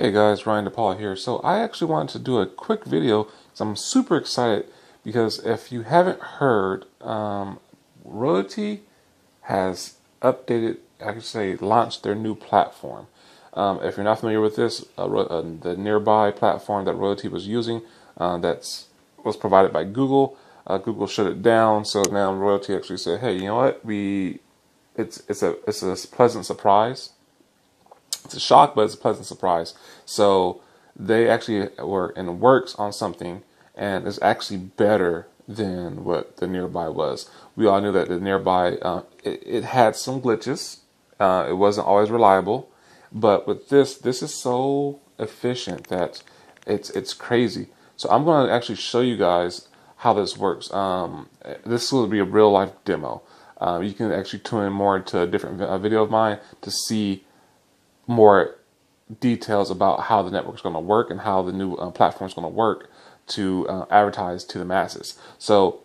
Hey guys, Ryan DePaul here. So I actually wanted to do a quick video because I'm super excited because if you haven't heard, um, Royaltie has updated, I could say, launched their new platform. Um, if you're not familiar with this, uh, uh, the nearby platform that Royaltie was using, uh, that's was provided by Google. Uh, Google shut it down, so now Royaltie actually said, "Hey, you know what? We, it's it's a it's a pleasant surprise." It's a shock, but it's a pleasant surprise. So they actually were in works on something, and it's actually better than what the nearby was. We all knew that the nearby uh, it, it, had some glitches. Uh, it wasn't always reliable, but with this, this is so efficient that it's it's crazy. So I'm going to actually show you guys how this works. Um, this will be a real life demo. Uh, you can actually tune in more into a different video of mine to see more details about how the network is going to work and how the new uh, platform is going to work to uh, advertise to the masses. So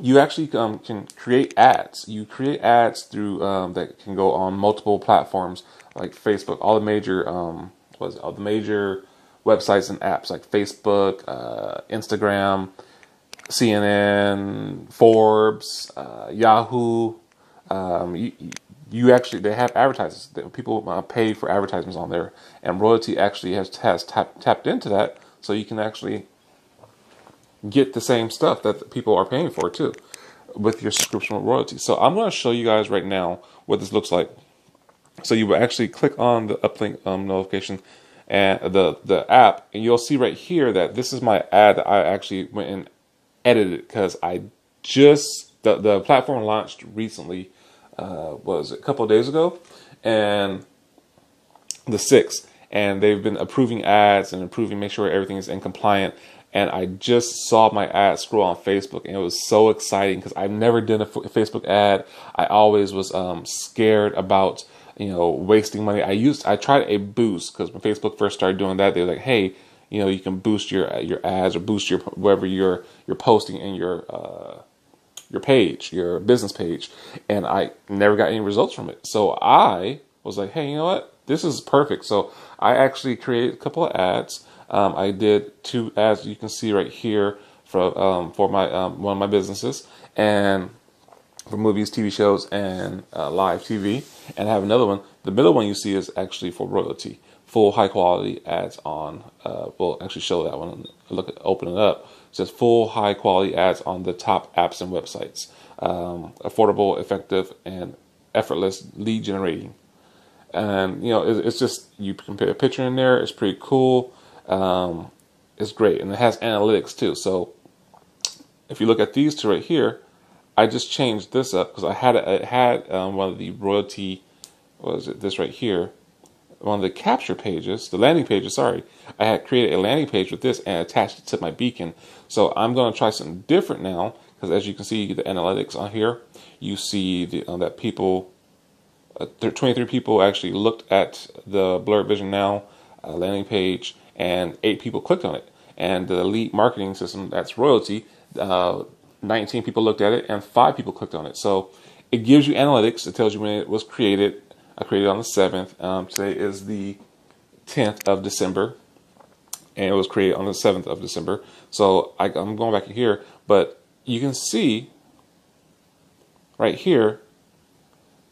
you actually um, can create ads. You create ads through um, that can go on multiple platforms like Facebook, all the major um, was all the major websites and apps like Facebook, uh, Instagram, CNN, Forbes, uh, Yahoo. Um, you, you actually they have advertisements. That people uh, pay for advertisements on there, and Royaltie actually has has tap, tapped into that, so you can actually get the same stuff that people are paying for too, with your subscription Royaltie. So I'm going to show you guys right now what this looks like. So you will actually click on the uplink um, notification and the the app, and you'll see right here that this is my ad that I actually went and edited because I just the the platform launched recently uh, was a couple days ago, and the sixth, and they've been approving ads and approving, make sure everything is in compliant. And I just saw my ad scroll on Facebook, and it was so exciting because I've never done a Facebook ad. I always was um, scared about you know wasting money. I used I tried a boost because when Facebook first started doing that, they were like, hey, you know, you can boost your your ads or boost your whatever you're you're posting in your uh, your page, your business page, and I never got any results from it. So I was like, hey, you know what? This is perfect. So I actually created a couple of ads. Um, I did two ads you can see right here for um, for my um, one of my businesses and for movies, TV shows, and uh, live TV. And I have another one. The middle one you see is actually for Royaltie, full high quality ads on. Uh, we'll actually show that one. Look, open it up says full high quality ads on the top apps and websites. Um, affordable, effective, and effortless lead generating. And you know, it, it's just you can put a picture in there. It's pretty cool. Um, it's great, and it has analytics too. So if you look at these two right here, I just changed this up because I had I had um, one of the Royaltie. What is it? This right here on the capture pages, the landing pages, sorry, I had created a landing page with this and attached it to my beacon. So I'm going to try something different now because as you can see the analytics on here, you see the, uh, that people, uh, 23 people actually looked at the Blur Vision Now uh, landing page and eight people clicked on it. And the elite marketing system, that's Royaltie, uh, 19 people looked at it and five people clicked on it. So it gives you analytics. It tells you when it was created, I created on the 7th. Um, today is the 10th of December, and it was created on the 7th of December. So I, I'm going back here, but you can see right here,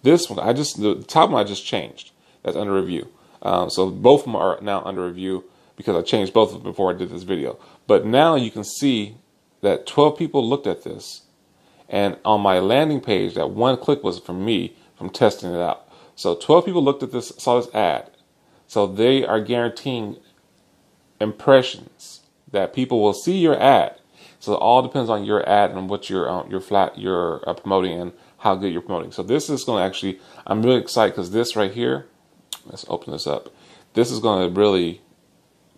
this one, I just, the top one I just changed. That's under review. Um, so both of them are now under review because I changed both of them before I did this video. But now you can see that 12 people looked at this. And on my landing page, that one click was from me from testing it out. So 12 people looked at this, saw this ad. So they are guaranteeing impressions that people will see your ad. So it all depends on your ad and what you're um, your flat you're uh, promoting and how good you're promoting. So this is going to actually I'm really excited because this right here. Let's open this up. This is going to really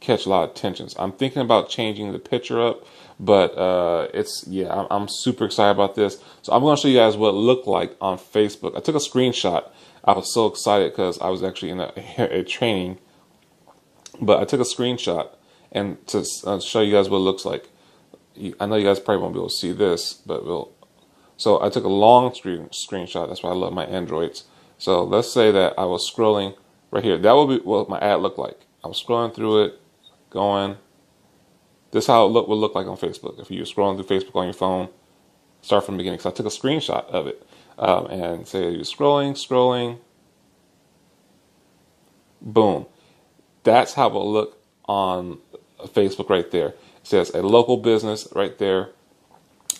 catch a lot of attention. I'm thinking about changing the picture up, but uh, it's yeah, I'm, I'm, super excited about this. So I'm going to show you guys what it looked like on Facebook. I took a screenshot I was so excited because I was actually in a, a, training, but I took a screenshot and to uh, show you guys what it looks like. I know you guys probably won't be able to see this, but we'll. So I took a long screen screenshot. That's why I love my Androids. So let's say that I was scrolling right here. That would be what my ad looked like. I'm scrolling through it, going. This is how it look would look like on Facebook if you're scrolling through Facebook on your phone. Start from the beginning. So I took a screenshot of it um, and say you're scrolling, scrolling. Boom. That's how it will look on Facebook right there. It says a local business right there.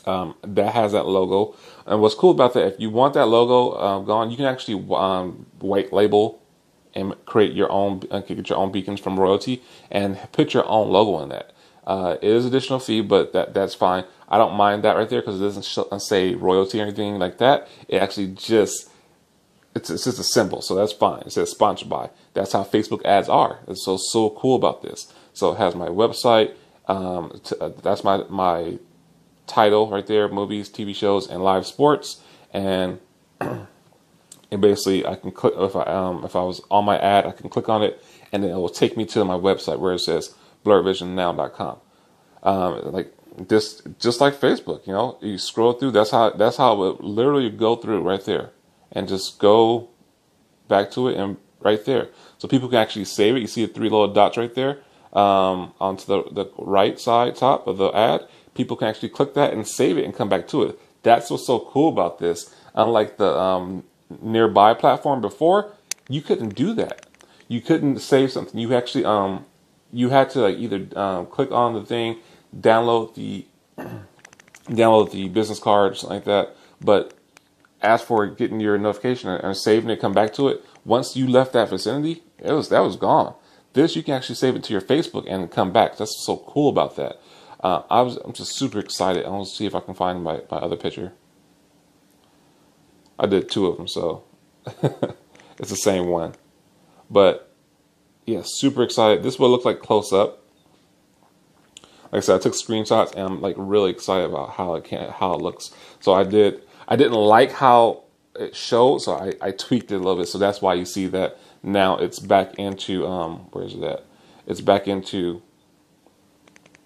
Um, that has that logo. And what's cool about that, if you want that logo um, gone, you can actually um, white label and create your own, uh, get your own beacons from Royaltie and put your own logo in that. Uh, it is additional fee, but that that's fine. I don't mind that right there because it doesn't uh, say Royaltie or anything like that. It actually just it's, it's just a symbol, so that's fine. It says sponsored by. That's how Facebook ads are. It's so so cool about this. So it has my website. Um, uh, that's my my title right there: movies, TV shows, and live sports. And and basically, I can click if I um if I was on my ad, I can click on it, and then it will take me to my website where it says blurredvisionnow.com. Um, like this, just like Facebook, you know, you scroll through. That's how that's how it literally go through right there, and just go back to it and right there, so people can actually save it. You see the three little dots right there um, onto the the right side top of the ad. People can actually click that and save it and come back to it. That's what's so cool about this. Unlike the um, nearby platform before, you couldn't do that. You couldn't save something. You actually um you had to like either um, click on the thing, download the download the business card, something like that. But ask for getting your notification and saving it, come back to it. Once you left that vicinity, it was that was gone. This you can actually save it to your Facebook and come back. That's so cool about that. Uh, I was I'm just super excited. I want to see if I can find my, my other picture. I did two of them, so it's the same one. But yeah, super excited. This will look like close up. Like I said, I took screenshots and I'm like really excited about how it can how it looks. So I did I didn't like how it showed, so I, I tweaked it a little bit. So that's why you see that now it's back into um where's it at? It's back into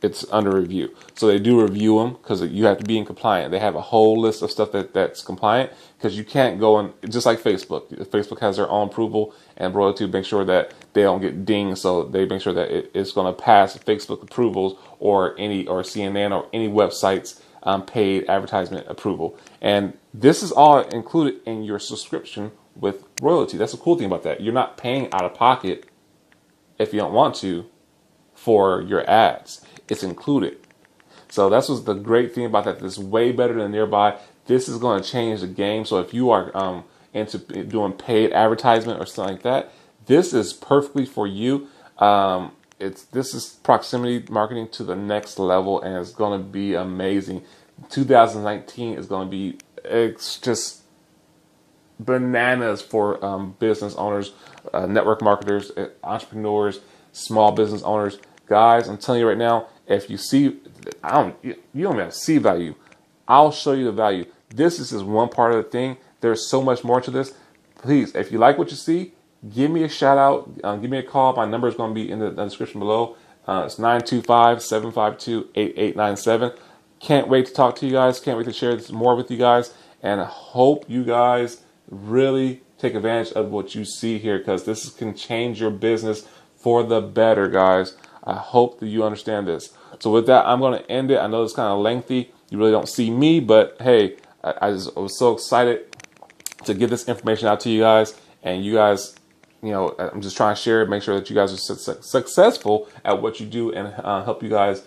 it's under review. So they do review them because you have to be in compliant. They have a whole list of stuff that, that's compliant because you can't go and just like Facebook. Facebook has their own approval and Royaltie to make sure that they don't get dinged. So they make sure that it, it's going to pass Facebook approvals or any or CNN or any websites um, paid advertisement approval. And this is all included in your subscription with Royaltie. That's the cool thing about that. You're not paying out of pocket if you don't want to for your ads it's included. So that's what's the great thing about that. This way better than nearby. This is going to change the game. So if you are um, into doing paid advertisement or something like that, this is perfectly for you. Um, it's this is proximity marketing to the next level, and it's going to be amazing. 2019 is going to be it's just bananas for um, business owners, uh, network marketers, uh, entrepreneurs, small business owners. Guys, I'm telling you right now, if you see, I don't, you don't have to see value. I'll show you the value. This is just one part of the thing. There's so much more to this. Please, if you like what you see, give me a shout out. Um, give me a call. My number is going to be in the, the description below. Uh, it's 925 752 8897. Can't wait to talk to you guys. Can't wait to share this more with you guys. And I hope you guys really take advantage of what you see here because this can change your business for the better, guys. I hope that you understand this. So with that, I'm going to end it. I know it's kind of lengthy. You really don't see me, but hey, I, I, just, I was so excited to get this information out to you guys. And you guys, you know, I'm just trying to share it, make sure that you guys are su successful at what you do and uh, help you guys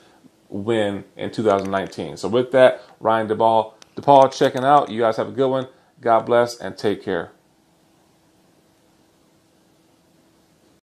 win in 2019. So with that, Ryan DePaul, DePaul checking out. You guys have a good one. God bless and take care.